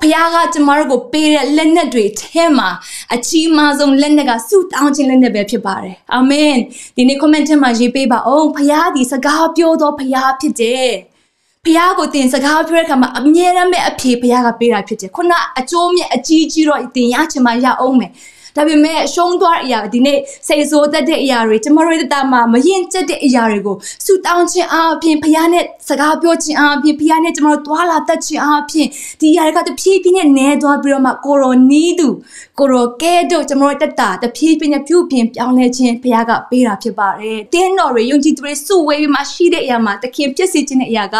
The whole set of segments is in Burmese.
ဖခင်ကကျမတို့ကိုပေးတဲ့လက်နက်တွေထဲမှာအကြီးမားဆုံးလက်နက်ကဆုတောင်းခြင်းလက်နက်ပဲဖြစ်ပါတယ်အာမင်ဒီနေ့ comment ထဲမှာရေးပေးပါအောင်ဖခင်ဒီစကားပြောသောဖခင်ဖြစ်တယ်ဖခင်ကိုတင်စကားပြောတဲ့အခါမှာအမြဲတမ်းပဲအဖြေဖခင်ကပေးတာဖြစ်တယ်ခုနအကျိုးမြတ်အကြီးကြီးတော့တင်ရချင်မှရအောင်မယ် ဒါပေမဲ့ရှုံးသွားတဲ့အရာဒီနေ့စိတ်ဆိုးတတ်တဲ့အရာတွေကျမတို့ရဲ့တာမှာမရင်ကျက်တဲ့အရာတွေကိုဆူတောင်းခြင်းအပြင်ဖခင်နဲ့စကားပြောခြင်းအပြင်ဖခင်နဲ့ကျမတို့တွာလာတတ်ခြင်းအပြင်ဒီအရာတွေကတဖြည်းဖြည်းနဲ့နဲသွားပြီးတော့မှကိုရိုနီးသူ ကိုရိုကဲတို့ကျမတို့တက်တာတဖြည်းဖြည်းနဲ့ပြုပြင်ပြောင်းလဲခြင်းဖခင်ကပေးတာဖြစ်ပါတယ်။တင်းတော်တွေယုံကြည်သူတွေစုဝေးပြီးမှရှိတဲ့အရာမှာတခင်ပြည့်စည်ခြင်းတဲ့အရာက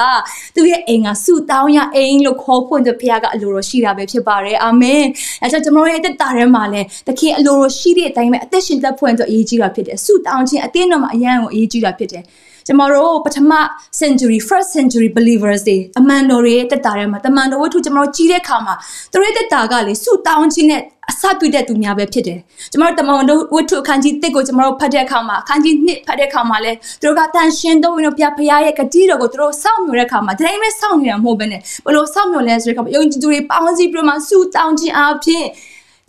သူရဲ့အိမ်ကဆူတောင်းရအိမ်လို့ခေါ်ဖွင့်တဲ့ဖခင်ကအလိုတော်ရှိတာပဲဖြစ်ပါတယ်။အာမင်။အဲကြောင့်ကျမတို့ရဲ့တက်တာထဲမှာလည်းတခင်အလိုတော်ရှိတဲ့အတိုင်းပဲအသက်ရှင်သက်ဖွင့်အတွက်အရေးကြီးတာဖြစ်တယ်။ဆူတောင်းခြင်းအတင်းတော်မှာအရန်ကိုအရေးကြီးတာဖြစ်တယ်။ ကျမတို့ပထမ century first century believers တွေအမှန်တော်ရဲ့တက်တာထဲမှာတမန်တော်ဝတ္ထုကျမတို့ကြီးတဲ့ခါမှာသူတို့တက်တာကလေဆူတောင်းခြင်းနဲ့အစပြုတဲ့သူများပဲဖြစ်တယ်။ကျမတို့တမန်တော်ဝတ္ထုအခန်းကြီး1ကိုကျမတို့ဖတ်တဲ့အခါမှာအခန်းကြီး2ဖတ်တဲ့အခါမှာလဲသူတို့ကတန်ရှင်းတော်ဝင်တို့ဘုရားဖရားရဲ့ဂတိတော်ကိုသူတို့စောင့်မျှော်တဲ့အခါမှာဒီတိုင်းပဲစောင့်နေတာမဟုတ်ဘဲနဲ့ဘလို့စောင့်မျှော်လဲဆိုတဲ့အခါမှာယုံကြည်သူတွေပေါင်းစည်းပြီးမှဆူတောင်းခြင်းအပြင်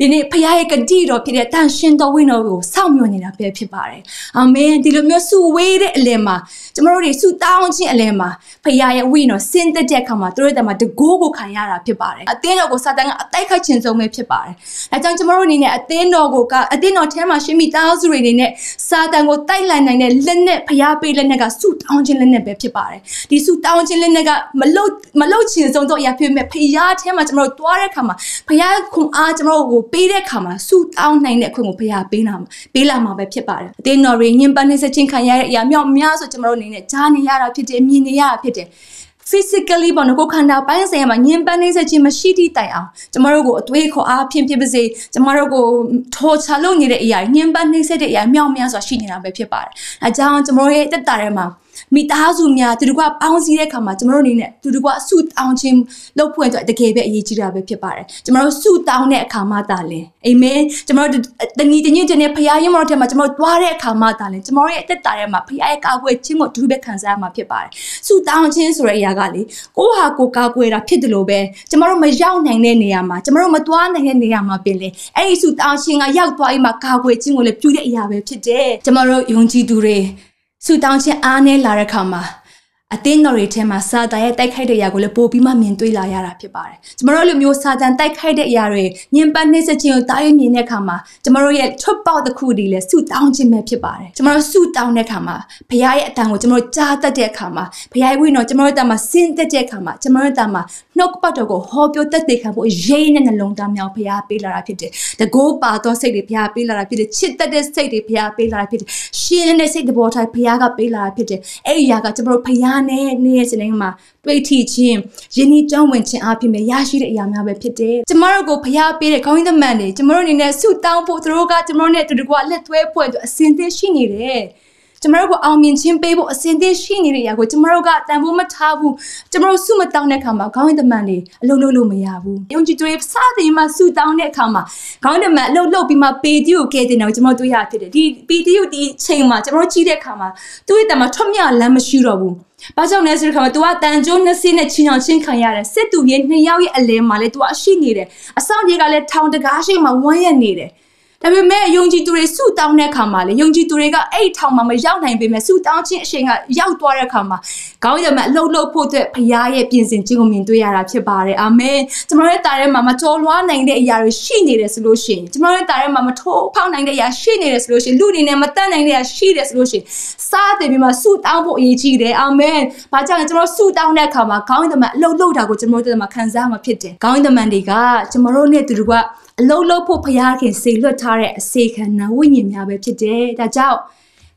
ဒီနေ့ဖခင်ရဲ့ဂတိတော်ဖြစ်တဲ့တန်ရှင်တော်ဝိညာဉ်ကိုစောင့်မျှော်နေတာပဲဖြစ်ပါတယ်။အာမင်ဒီလိုမျိုးဆုဝေးတဲ့အလယ်မှာကျမတို့တွေဆုတောင်းခြင်းအလယ်မှာဖခင်ရဲ့ဝိညာဉ်ဆင်းသက်တဲ့အခါမှာတို့ရဲ့တမတကိုးကိုခံရတာဖြစ်ပါတယ်။အသင်းတော်ကိုစာတန်ကအတိုက်ခိုက်ခြင်းဆုံးပဲဖြစ်ပါတယ်။အဲကြောင့်ကျမတို့အနေနဲ့အသင်းတော်ကိုကအသင်းတော်ထဲမှာရှိမိသားစုတွေအနေနဲ့စာတန်ကိုတိုက်လိုက်နိုင်တဲ့လက်နဲ့ဖခင်ပေးလက်နဲ့ကဆုတောင်းခြင်းလက်နဲ့ပဲဖြစ်ပါတယ်။ဒီဆုတောင်းခြင်းလက်နဲ့ကမလုတ်မလုတ်ခြင်းဆုံးတော့အရာဖြစ်မဲ့ဖခင်ထဲမှာကျမတို့တွားတဲ့အခါမှာဖခင်ခွန်အားကျမတို့ကိုပေးတဲ့အခါမှာဆူတောင်းနိုင်တဲ့အခွင့်ကိုဘုရားပေးနာပေးလာမှာပဲဖြစ်ပါတယ်အတင်းတော်တွေညင်ပန်းနေစချင်းခံရတဲ့အရာမြောက်များဆိုကျွန်တော်တို့အနေနဲ့ကြားနေရတာဖြစ်တယ်မြင်နေရတာဖြစ်တယ် physically ပေါ့နော်ကိုခန္ဓာပိုင်းဆိုင်ရာမှာညင်ပန်းနေစချင်းမရှိသည့်တိုင်အောင်ကျမတို့ကိုအသွေးခေါ်အားဖြင့်ဖြစ်ပါစေကျမတို့ကိုထောချလုပ်နေတဲ့အရာညင်ပန်းနေစတဲ့အရာမြောက်များစွာရှိနေတာပဲဖြစ်ပါတယ်အဲကြောင့်ကျမတို့ရဲ့တက်တာထဲမှာ မိသားစုများသူတို့ကပေါင်းစည်းတဲ့အခါမှာကျမတို့အနေနဲ့သူတို့ကအဆုတောင်းခြင်းလုပ်ဖွင့်အတွက်တကယ်ပဲအရေးကြီးတာပဲဖြစ်ပါတယ်ကျမတို့ဆုတောင်းတဲ့အခါမှသာလဲအာမင်ကျမတို့တနည်းတနည်းတည်းဖခင်ရဲ့မတော်ထဲမှာကျမတို့တွားတဲ့အခါမှသာလဲကျမတို့ရဲ့အသက်တာထဲမှာဖခင်ရဲ့ကာကွယ်ခြင်းကိုအထူးပဲခံစားရမှာဖြစ်ပါတယ်ဆုတောင်းခြင်းဆိုတဲ့အရာကလေကိုဟာကိုကာကွယ်တာဖြစ်တယ်လို့ပဲကျမတို့မရောက်နိုင်တဲ့နေရာမှာကျမတို့မတွားနိုင်တဲ့နေရာမှာပြင်လေအဲ့ဒီဆုတောင်းခြင်းကရောက်သွားပြီးမှကာကွယ်ခြင်းကိုလည်းပြုတဲ့အရာပဲဖြစ်တယ်ကျမတို့ယုံကြည်သူတွေ ဆူတောင်းခြင်းအားနည်းလာတဲ့ခါမှာ အသင်းတော်တွေထဲမှာစာတန်ရဲ့တိုက်ခိုက်တဲ့အရာကိုလည်းပို့ပြီးမှမြင်တွေ့လာရတာဖြစ်ပါတယ်။ကျမတို့လိုမျိုးစာတန်တိုက်ခိုက်တဲ့အရာတွေညင်ပတ်နှိမ့်ဆက်ခြင်းကိုတားရမြင်တဲ့အခါမှာကျမတို့ရဲ့ထွက်ပေါက်တစ်ခုတည်းလဲဆူတောင်းခြင်းပဲဖြစ်ပါတယ်။ကျမတို့ဆူတောင်းတဲ့အခါမှာဘုရားရဲ့အတန်ကိုကျမတို့ကြားတတ်တဲ့အခါမှာဘုရားရဲ့ဝိညာဉ်ကျမတို့တန်မှာဆင်းသက်တဲ့အခါမှာကျမတို့တန်မှာနှုတ်ပတ်တော်ကိုဟောပြောတတ်တဲ့ခံဖို့ရိနဲ့နှလုံးသားမြောက်ဘုရားပေးလာတာဖြစ်တယ်။တကိုးပါသောစိတ်တွေဘုရားပေးလာတာဖြစ်တယ်။ချစ်တတ်တဲ့စိတ်တွေဘုရားပေးလာတာဖြစ်တယ်။ရှင်းတဲ့စိတ်တဘောထားဘုရားကပေးလာတာဖြစ်တယ်။အဲ့ဒီအရာကကျမတို့ဘုရားနဲ့နေ့စနေမှာတွေ့ထိခြင်းယဉ်ဤကြောင်းဝင်ခြင်းအပြင်ပဲရရှိတဲ့အရာများပဲဖြစ်တယ်။ကျမတို့ကိုဖျားပေးတဲ့ခေါင်းသမန်တွေကျမတို့အနေနဲ့ဆုတောင်းဖို့သူတို့ကကျမတို့နဲ့တူတူကလက်သွဲဖွင့်သူအစဉ်သင့်ရှိနေတယ်။ ကျမတို့ကိုအောင်မြင်ခြင်းပေးဖို့အစဉ်သင့်ရှိနေတဲ့အရာကိုကျမတို့ကတန်ဖိုးမထားဘူးကျမတို့ဆုမတောင်းတဲ့အခါမှာခေါင်းတမန်တွေအလုပ်လုပ်လို့မရဘူးယုံကြည်သူတွေစသည်မှာဆုတောင်းတဲ့အခါမှာခေါင်းတမန်အလုပ်လုပ်ပြီးမှပေတီကိုကဲတင်တယ်ကျမတို့တွေ့ရဖြစ်တယ်ဒီပေတီကိုဒီချိန်မှာကျမတို့ကြီးတဲ့အခါမှာသူ့ရဲ့တမန်ထွတ်မြလမ်းမရှိတော့ဘူးဘာကြောင့်လဲဆိုတော့ခါမှာ तू ကတန်ကြိုးနှစ်စင်းနဲ့ချင်းချောင်ချင်းခံရတယ်စစ်သူရဲ့နှစ်ယောက်ရဲ့အလဲမှာလဲ तू အရှိနေတယ်အဆောင်ကြီးကလည်းထောင်တကားရှိမှဝမ်းရက်နေတယ် ဒါပေမဲ့ယုံကြည်သူတွေဆုတောင်းတဲ့အခါမှာလေယုံကြည်သူတွေကအဲ့ထောင်မှာမရောက်နိုင်ပေမဲ့ဆုတောင်းခြင်းအချိန်ကရောက်သွားတဲ့အခါမှာခေါင်းရမအလုတ်လုတ်ဖို့အတွက်ဘုရားရဲ့ပြင်ဆင်ခြင်းကိုမြင်တွေ့ရတာဖြစ်ပါတယ်အာမင်ကျွန်တော်ရဲ့တာထဲမှာမတော်လွားနိုင်တဲ့အရာတွေရှိနေတယ်ဆိုလို့ရှိရင်ကျွန်တော်ရဲ့တာထဲမှာမထိုးဖောက်နိုင်တဲ့အရာရှိနေတယ်ဆိုလို့ရှိရင်လူတွေနဲ့မတတ်နိုင်တဲ့အရာရှိတယ်ဆိုလို့ရှိရင်စားတယ်ပြီးမှဆုတောင်းဖို့အရေးကြီးတယ်အာမင်ဘာကြောင့်လဲကျွန်တော်ဆုတောင်းတဲ့အခါမှာခေါင်းရမအလုတ်လုတ်တာကိုကျွန်တော်တို့ကခံစားမှာဖြစ်တယ်ခေါင်းရမတွေကကျွန်တော်တို့နဲ့တူတူကအလုံးလုံးဖို့ဖျားခင်စေလွတ်ထားတဲ့အစေခံနာဝိညာဉ်များပဲဖြစ်တယ်။ဒါကြောင့်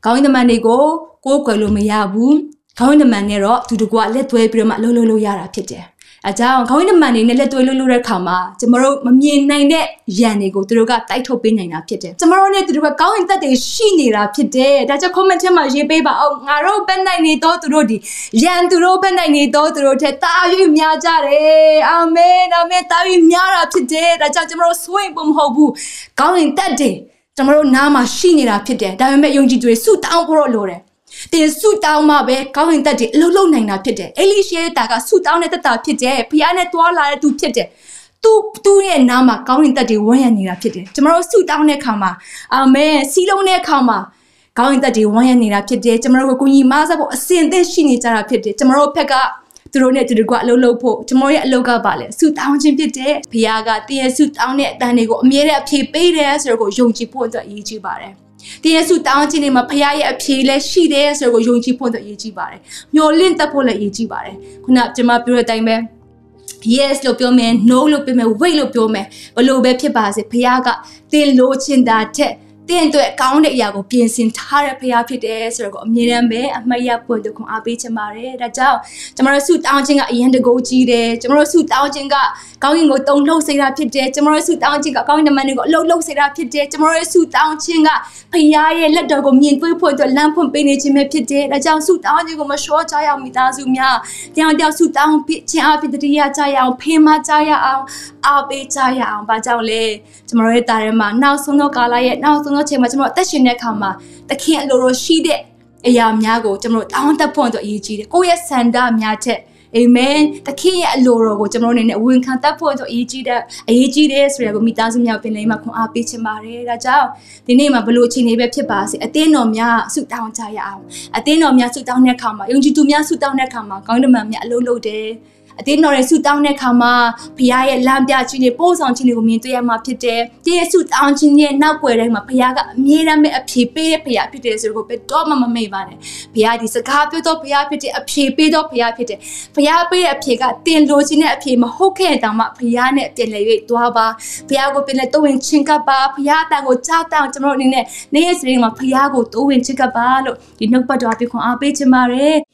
ခေါင်းသမန်တွေကိုကိုးကွယ်လို့မရဘူး။ခေါင်းသမန်နဲ့တော့သူတို့ကလက်သွဲပြီးတော့မှအလုံးလုံးလို့ရတာဖြစ်တယ်။ အကြောင်းခေါင်းသမန်တွေနဲ့လက်သွဲလို့လို့တဲ့ခါမှာကျမတို့မမြင်နိုင်တဲ့ရန်တွေကိုသူတို့ကတိုက်ထုတ်ပေးနိုင်တာဖြစ်တယ်။ကျမတို့နဲ့သူတို့ကကောင်းရင်တက်တွေရှိနေတာဖြစ်တယ်။ဒါကြောင့် comment ထဲမှာရေးပေးပါအောင်ငါတို့ဘက်နိုင်နေတော့သူတို့ဒီရန်သူတို့ဘက်နိုင်နေတော့သူတို့ထက်တာ၍များကြတယ်။အာမင်။အာမင်တာ၍များတာဖြစ်တယ်။ဒါကြောင့်ကျမတို့ဆွေးဖို့မဟုတ်ဘူး။ကောင်းရင်တက်တယ်။ကျမတို့နားမှာရှိနေတာဖြစ်တယ်။ဒါပေမဲ့ယုံကြည်သူတွေဆုတောင်းဖို့တော့လိုတယ်။ တင်ဆုတောင်းမှပဲကောင်းရင်တက်တယ်အလုံးလုံးနိုင်တာဖြစ်တယ်။အေလိရှေတာကဆုတောင်းတဲ့တက်တာဖြစ်တယ်။ဖခင်နဲ့တွာလာတဲ့သူဖြစ်တယ်။သူသူ့ရဲ့နားမှာကောင်းရင်တက်တွေဝန်းရနေတာဖြစ်တယ်ကျွန်တော်တို့ဆုတောင်းတဲ့အခါမှာအာမင်စီလုံးတဲ့အခါမှာကောင်းရင်တက်တွေဝန်းရနေတာဖြစ်တယ်ကျွန်တော်တို့ကိုကိုကြီးမဆဖို့အစင်သက်ရှိနေကြတာဖြစ်တယ်ကျွန်တော်တို့ဘက်ကသူတို့နဲ့သူတို့ကအလုပ်လုပ်ဖို့ကျွန်တော်ရဲ့အလုပ်ကပါလေဆုတောင်းခြင်းဖြစ်တဲ့ဘုရားကတည်ရဆုတောင်းတဲ့အတန်တွေကိုအမြဲတမ်းအဖြေပေးတယ်ဆိုတော့ကိုယုံကြည်ဖို့အတွက်အရေးကြီးပါတယ် တရားစုတောင်းခြင်းတွေမှာဖခင်ရဲ့အဖြေလည်းရှိတယ်ဆိုတော့ကိုယုံကြည်ဖို့အတွက်အရေးကြီးပါတယ်။မျှော်လင့်တတ်ဖို့လည်းအရေးကြီးပါတယ်။ခုနကျွန်မပြောတဲ့အတိုင်းပဲ yes လို့ပြောမယ် no လို့ပြောမယ် wait လို့ပြောမယ်ဘလို့ပဲဖြစ်ပါစေဖခင်ကတင်လို့ချင်တာထက် တင့်အတွက်ကောင်းတဲ့အရာကိုပြင်ဆင်ထားတဲ့ဖရားဖြစ်တယ်ဆိုတော့အမြဲတမ်းပဲအမှတ်ရဖို့တို့ခွန်အားပေးချင်ပါတယ်ဒါကြောင့်ကျွန်တော်တို့ဆုတောင်းခြင်းကအရင်တကူကြီးတယ်ကျွန်တော်တို့ဆုတောင်းခြင်းကကောင်းကင်ကိုတုံလှုပ်စေတာဖြစ်တယ်ကျွန်တော်တို့ဆုတောင်းခြင်းကကောင်းကင်နမန်တွေကိုအလုံးလှုပ်စေတာဖြစ်တယ်ကျွန်တော်တို့ဆုတောင်းခြင်းကဖရားရဲ့လက်တော်ကိုမြင်တွေ့ဖို့အတွက်လမ်းဖွင့်ပေးနေခြင်းပဲဖြစ်တယ်ဒါကြောင့်ဆုတောင်းခြင်းကိုမလျှော့ကြရအောင်မိသားစုများတရားတရားဆုတောင်းခြင်းအဖြစ်တရားကြရအောင်ဖေးမကြရအောင်အားပေးကြရအောင်ဘာကြောင့်လဲကျွန်တော်တို့ရဲ့တာထဲမှာနောက်ဆုံးသောကာလရဲ့နောက်ဆုံးသောချိန်မှာကျွန်တော်အသက်ရှင်တဲ့အခါမှာသခင်အလိုတော်ရှိတဲ့အရာများကိုကျွန်တော်တောင်းတဖို့အတွက်အရေးကြီးတယ်ကိုယ့်ရဲ့စန္ဒများချက်အာမင်တခင်ရဲ့အလိုတော်ကိုကျွန်တော်အနေနဲ့ဝန်ခံတတ်ဖို့အတွက်အရေးကြီးတဲ့အရေးကြီးတယ်ဆိုရကိုမိသားစုများပြင်လိမ့်မှာခွန်အားပေးချင်ပါတယ်ဒါကြောင့်ဒီနေ့မှာဘလို့အချိန်လေးပဲဖြစ်ပါစေအသင်းတော်များဆုတောင်းကြရအောင်အသင်းတော်များဆုတောင်းတဲ့အခါမှာယုံကြည်သူများဆုတောင်းတဲ့အခါမှာကောင်းတမန်များအလုံးလုံးတယ် အတင်းတော်ရဲ့ဆုတောင်းတဲ့အခါမှာဘုရားရဲ့လမ်းပြခြင်းတွေပို့ဆောင်ခြင်းတွေကိုမြင်တွေ့ရမှာဖြစ်တယ်။ဒီရဲ့ဆုတောင်းခြင်းရဲ့နောက်ွယ်တိုင်းမှာဘုရားကအမြဲတမ်းပဲအဖြေပေးတဲ့ဘုရားဖြစ်တယ်ဆိုတော့ဘယ်တော့မှမမေ့ပါနဲ့။ဘုရားဒီစကားပြောတော့ဘုရားဖြစ်တယ်အဖြေပေးတော့ဘုရားဖြစ်တယ်။ဘုရားပေးတဲ့အဖြေကတင်လိုခြင်းတဲ့အဖြေမဟုတ်ခဲ့တောင်မှဘုရားနဲ့ပြန်လည်၍သွားပါ။ဘုရားကိုပြန်လည်တိုးဝင်ချင်းကပ်ပါ။ဘုရားအတန်ကိုကြားတောင်းကျွန်တော်အနေနဲ့နေ့ရက်စရင်မှာဘုရားကိုတိုးဝင်ချင်းကပ်ပါလို့ဒီနှုတ်ပတ်တော်အပြခွန်အားပေးချင်ပါတယ်။